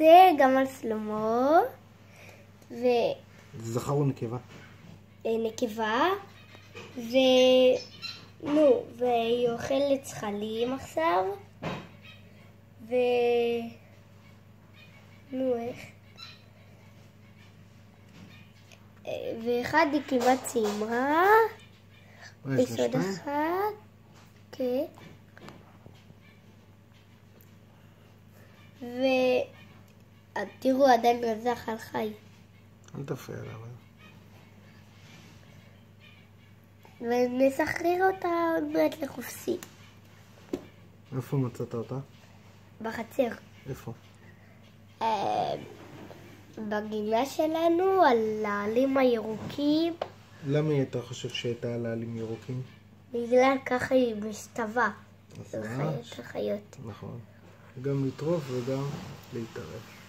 זה גם על שלמה, זה זכר או נקבה? ו... נו, והיא אוכלת זחלים עכשיו, ו... נו, איך? אה, ואחד היא כמעט סיימה, אה, יש יש לה אחת, כן. ותראו, עדיין לא זחל חי. אל תפריע לה. אבל. ונסחרר אותה עוד מעט לחופשי, איפה מצאת אותה? בחצר. איפה? אה, בגינה שלנו, על העלים הירוקים, למה היא הייתה חושב שהייתה על העלים ירוקים? בגלל ככה היא משתווה. אז של ממש. חיות, החיות. נכון. גם לטרוף וגם להתערב.